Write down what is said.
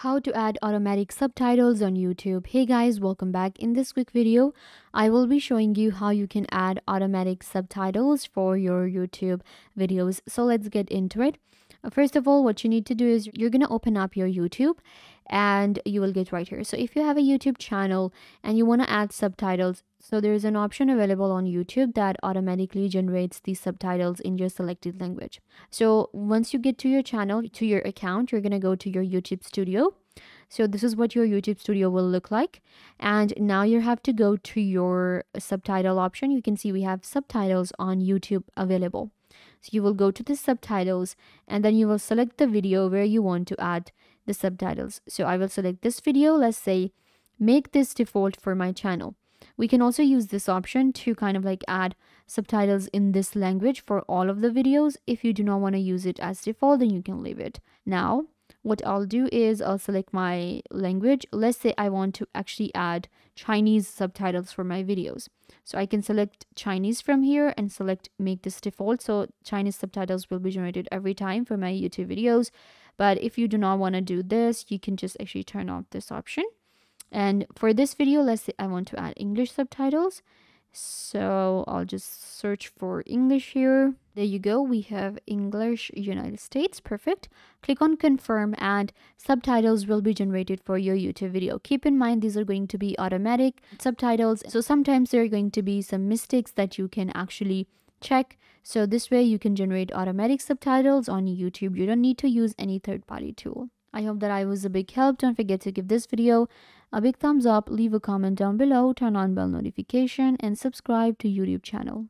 how to add automatic subtitles on YouTube. Hey guys, welcome back. In this quick video, I will be showing you how you can add automatic subtitles for your YouTube videos. So let's get into it. First of all, what you need to do is you're going to open up your YouTube and you will get right here. So if you have a YouTube channel and you want to add subtitles, so there's an option available on YouTube that automatically generates the subtitles in your selected language. So once you get to your channel, to your account, you're going to go to your YouTube studio. So this is what your YouTube studio will look like. And now you have to go to your subtitle option. You can see we have subtitles on YouTube available. So you will go to the subtitles and then you will select the video where you want to add the subtitles. So I will select this video. Let's say make this default for my channel. We can also use this option to kind of like add subtitles in this language for all of the videos. If you do not want to use it as default, then you can leave it. Now, what I'll do is I'll select my language. Let's say I want to actually add Chinese subtitles for my videos. So I can select Chinese from here and select make this default. So Chinese subtitles will be generated every time for my YouTube videos. But if you do not want to do this, you can just actually turn off this option. And for this video, let's say I want to add English subtitles. So I'll just search for English here. There you go. We have English United States. Perfect. Click on confirm and subtitles will be generated for your YouTube video. Keep in mind these are going to be automatic subtitles. So sometimes there are going to be some mistakes that you can actually check. So this way you can generate automatic subtitles on YouTube. You don't need to use any third-party tool. I hope that I was a big help. Don't forget to give this video a big thumbs up, leave a comment down below, turn on bell notification and subscribe to YouTube channel.